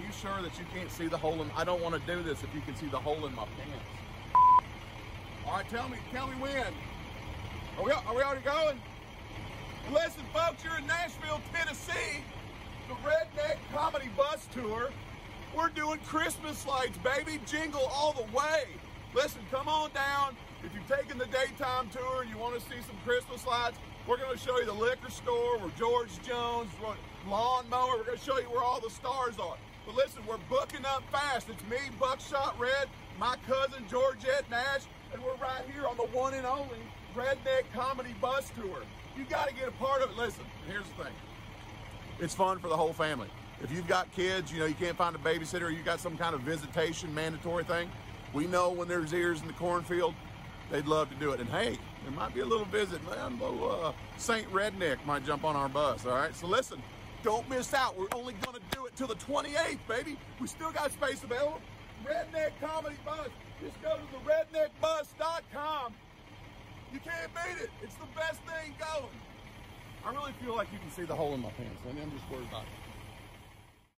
you sure that you can't see the hole in? I don't want to do this if you can see the hole in my pants. All right, tell me, tell me when. Are we, are we already going? Listen, folks, you're in Nashville, Tennessee. The Redneck Comedy Bus Tour. We're doing Christmas lights, baby. Jingle all the way. Listen, come on down. If you've taken the daytime tour and you want to see some Christmas lights, we're going to show you the liquor store, where George Jones, lawnmower. We're going to show you where all the stars are. But listen, we're booking up fast. It's me, Buckshot Red, my cousin Georgette Nash, and we're right here on the one and only Redneck Comedy Bus Tour. You got to get a part of it. Listen, here's the thing. It's fun for the whole family. If you've got kids, you know, you can't find a babysitter, or you got some kind of visitation mandatory thing, we know when there's ears in the cornfield, they'd love to do it. And hey, there might be a little visit. Man, little uh, Saint Redneck might jump on our bus. All right. So listen, don't miss out. We're only going to till the 28th, baby. We still got space available. Redneck Comedy Bus. Just go to the redneckbus.com. You can't beat it. It's the best thing going. I really feel like you can see the hole in my pants. I mean, I'm just worried about it.